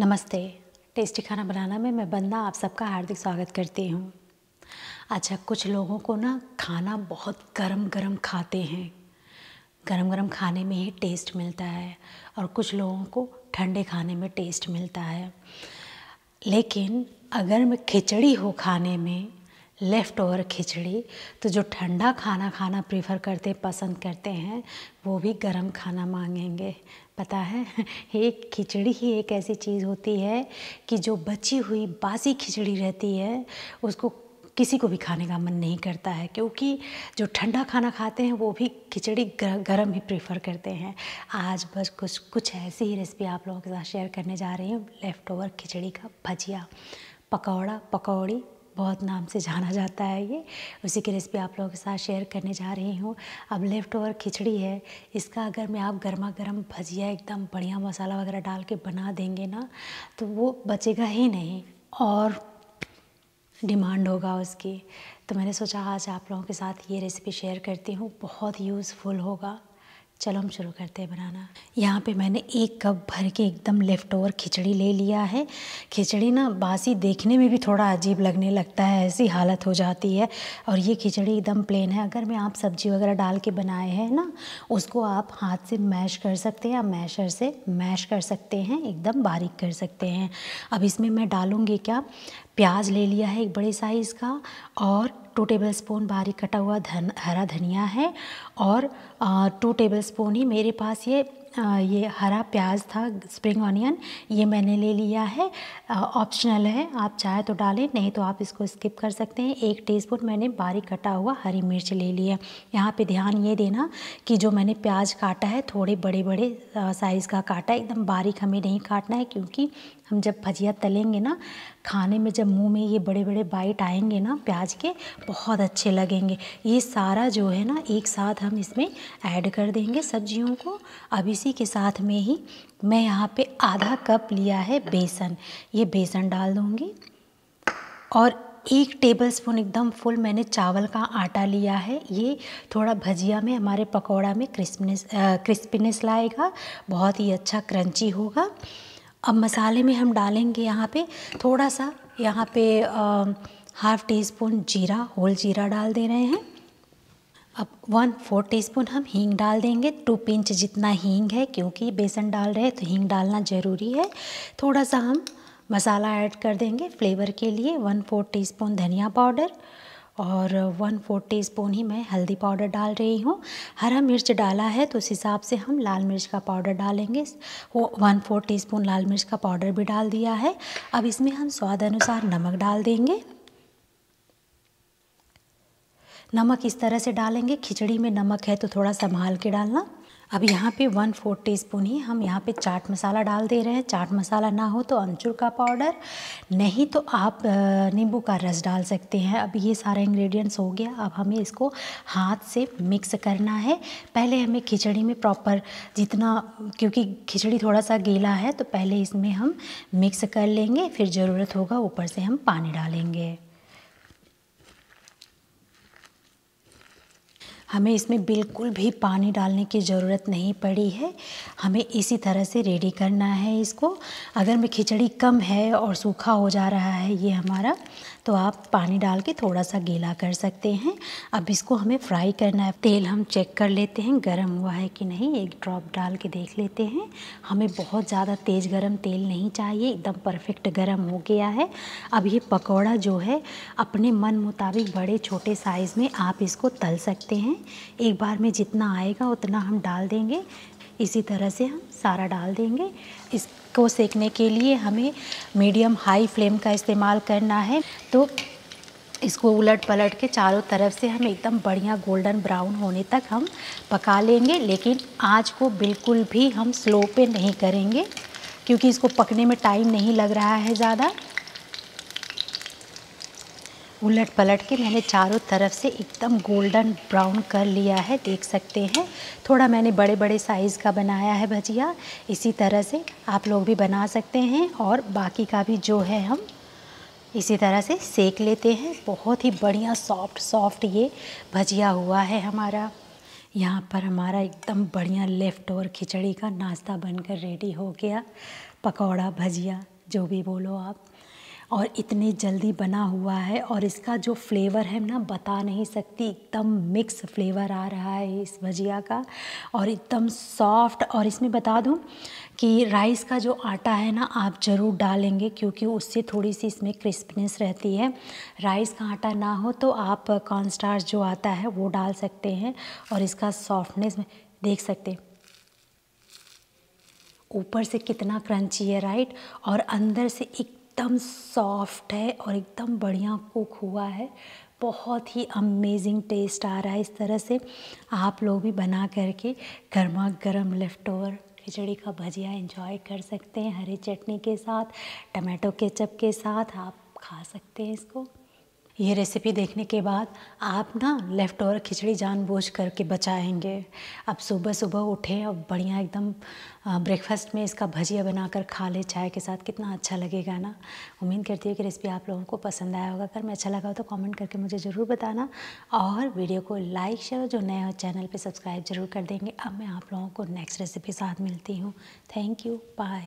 नमस्ते। टेस्टी खाना बनाना में मैं बंदा आप सबका हार्दिक स्वागत करती हूँ। अच्छा कुछ लोगों को ना खाना बहुत गरम गरम खाते हैं। गरम गरम खाने में ही टेस्ट मिलता है और कुछ लोगों को ठंडे खाने में टेस्ट मिलता है। लेकिन अगर मैं खिचड़ी हो खाने में लेफ़्ट ओवर खिचड़ी तो जो ठंडा खाना खाना प्रेफर करते, पसंद करते हैं, वो भी गरम खाना मांगेंगे। पता है? एक खिचड़ी ही एक ऐसी चीज़ होती है कि जो बची हुई बासी खिचड़ी रहती है, उसको किसी को भी खाने का मन नहीं करता है, क्योंकि जो ठंडा खाना खाते हैं, वो भी खिचड़ी गरम ही प्रेफर करते हैं। आज बस कुछ कुछ ऐसी ही रेसिपी आप लोगों के साथ शेयर करने जा रही हूँ लेफ़्ट ओवर खिचड़ी का भजिया। पकौड़ा, पकौड़ी बहुत नाम से जाना जाता है ये। उसी की रेसिपी आप लोगों के साथ शेयर करने जा रही हूँ। अब लेफ़्ट ओवर खिचड़ी है। इसका अगर मैं आप गर्मा गर्म भजिया एकदम बढ़िया मसाला वगैरह डाल के बना देंगे ना तो वो बचेगा ही नहीं और डिमांड होगा उसकी। तो मैंने सोचा आज आप लोगों के साथ ये रेसिपी शेयर करती हूँ। बहुत यूज़फुल होगा। चलो हम शुरू करते हैं बनाना। यहाँ पे मैंने एक कप भर के एकदम लेफ़्ट ओवर खिचड़ी ले लिया है। खिचड़ी ना बासी देखने में भी थोड़ा अजीब लगने लगता है, ऐसी हालत हो जाती है। और ये खिचड़ी एकदम प्लेन है। अगर मैं आप सब्ज़ी वगैरह डाल के बनाए हैं ना, उसको आप हाथ से मैश कर सकते हैं या मैशर से मैश कर सकते हैं, एकदम बारीक कर सकते हैं। अब इसमें मैं डालूँगी क्या? प्याज ले लिया है एक बड़े साइज़ का और टू टेबल स्पून बारीक कटा हुआ धन हरा धनिया है और टू टेबल स्पून ही मेरे पास ये आ, ये हरा प्याज था स्प्रिंग ऑनियन ये मैंने ले लिया है। ऑप्शनल है आप चाहे तो डालें नहीं तो आप इसको स्किप कर सकते हैं। एक टीस्पून मैंने बारीक कटा हुआ हरी मिर्च ले लिया यहाँ पे ध्यान ये देना कि जो मैंने प्याज काटा है थोड़े बड़े बड़े साइज़ का काटा है। एकदम बारीक हमें नहीं काटना है क्योंकि हम जब भजिया तलेंगे ना खाने में जब मुँह में ये बड़े बड़े बाइट आएँगे ना, प्याज के, बहुत अच्छे लगेंगे। ये सारा जो है ना, एक साथ हम इसमें ऐड कर देंगे सब्जियों को। अब इसी के साथ में ही मैं यहाँ पे आधा कप लिया है बेसन। ये बेसन डाल दूँगी। और एक टेबल स्पून एकदम फुल मैंने चावल का आटा लिया है। ये थोड़ा भजिया में, हमारे पकौड़ा में क्रिस्पनेस क्रिस्पीनेस लाएगा। बहुत ही अच्छा क्रंची होगा। अब मसाले में हम डालेंगे यहाँ पे थोड़ा सा, यहाँ पे हाफ़ टी स्पून जीरा होल जीरा डाल दे रहे हैं। अब वन फोर टीस्पून हम हींग डाल देंगे। टू पिंच जितना हींग है, क्योंकि बेसन डाल रहे हैं तो हींग डालना ज़रूरी है। थोड़ा सा हम मसाला ऐड कर देंगे। फ्लेवर के लिए वन फोर टीस्पून धनिया पाउडर और वन फोर टी स्पून ही मैं हल्दी पाउडर डाल रही हूँ। हरा मिर्च डाला है तो उस हिसाब से हम लाल मिर्च का पाउडर डालेंगे। वो वन फोर टी स्पून लाल मिर्च का पाउडर भी डाल दिया है। अब इसमें हम स्वाद अनुसार नमक डाल देंगे। नमक इस तरह से डालेंगे। खिचड़ी में नमक है तो थोड़ा संभाल के डालना। अब यहाँ पे वन फोर टी स्पून ही हम यहाँ पे चाट मसाला डाल दे रहे हैं। चाट मसाला ना हो तो अमचूर का पाउडर नहीं तो आप नींबू का रस डाल सकते हैं। अब ये सारा इंग्रेडिएंट्स हो गया। अब हमें इसको हाथ से मिक्स करना है। पहले हमें खिचड़ी में प्रॉपर जितना, क्योंकि खिचड़ी थोड़ा सा गीला है तो पहले इसमें हम मिक्स कर लेंगे। फिर ज़रूरत होगा, ऊपर से हम पानी डालेंगे। हमें इसमें बिल्कुल भी पानी डालने की ज़रूरत नहीं पड़ी है। हमें इसी तरह से रेडी करना है इसको। अगर में खिचड़ी कम है और सूखा हो जा रहा है, ये हमारा तो आप पानी डाल के थोड़ा सा गीला कर सकते हैं। अब इसको हमें फ्राई करना है। तेल हम चेक कर लेते हैं, गर्म हुआ है कि नहीं। एक ड्रॉप डाल के देख लेते हैं। हमें बहुत ज़्यादा तेज़ गर्म तेल नहीं चाहिए। एकदम परफेक्ट गर्म हो गया है। अब ये पकौड़ा जो है, अपने मन मुताबिक बड़े छोटे साइज़ में आप इसको तल सकते हैं। एक बार में जितना आएगा, उतना हम डाल देंगे। इसी तरह से हम सारा डाल देंगे। इसको सेकने के लिए हमें मीडियम हाई फ्लेम का इस्तेमाल करना है। तो इसको उलट पलट के चारों तरफ़ से हम एकदम बढ़िया गोल्डन ब्राउन होने तक हम पका लेंगे। लेकिन आँच को बिल्कुल भी हम स्लो पे नहीं करेंगे, क्योंकि इसको पकने में टाइम नहीं लग रहा है ज़्यादा। उलट पलट के मैंने चारों तरफ़ से एकदम गोल्डन ब्राउन कर लिया है, देख सकते हैं। थोड़ा मैंने बड़े बड़े साइज़ का बनाया है भजिया। इसी तरह से आप लोग भी बना सकते हैं और बाकी का भी जो है हम इसी तरह से सेक लेते हैं। बहुत ही बढ़िया सॉफ्ट सॉफ्ट ये भजिया हुआ है हमारा। यहाँ पर हमारा एकदम बढ़िया लेफ़्ट ओवर खिचड़ी का नाश्ता बनकर रेडी हो गया। पकौड़ा, भजिया, जो भी बोलो आप। और इतनी जल्दी बना हुआ है और इसका जो फ्लेवर है ना बता नहीं सकती। एकदम मिक्स फ्लेवर आ रहा है इस भजिया का और एकदम सॉफ्ट और इसमें बता दूँ कि राइस का जो आटा है ना, आप ज़रूर डालेंगे क्योंकि उससे थोड़ी सी इसमें क्रिस्पनेस रहती है। राइस का आटा ना हो तो आप कॉर्नस्टार्च जो आता है, वो डाल सकते हैं और इसका सॉफ्टनेस देख सकते हैं। ऊपर से कितना क्रंची है राइट और अंदर से एकदम सॉफ्ट है और एकदम बढ़िया कुक हुआ है। बहुत ही अमेजिंग टेस्ट आ रहा है इस तरह से। आप लोग भी बना करके गर्मा गर्म लेफ़्ट ओवर खिचड़ी का भजिया एंजॉय कर सकते हैं हरी चटनी के साथ, टमाटो केचप के साथ, आप खा सकते हैं इसको। ये रेसिपी देखने के बाद आप ना लेफ़्ट ओवर खिचड़ी जानबूझ करके बचाएँगे। अब सुबह सुबह उठे और बढ़िया एकदम ब्रेकफास्ट में इसका भजिया बनाकर खा ले, चाय के साथ कितना अच्छा लगेगा ना। उम्मीद करती हूँ कि रेसिपी आप लोगों को पसंद आया होगा। अगर मैं अच्छा लगा हो तो कमेंट करके मुझे ज़रूर बताना। और वीडियो को लाइक शेयर जो नए हो चैनल पर सब्सक्राइब ज़रूर कर देंगे। अब मैं आप लोगों को नेक्स्ट रेसिपी साथ मिलती हूँ। Thank you bye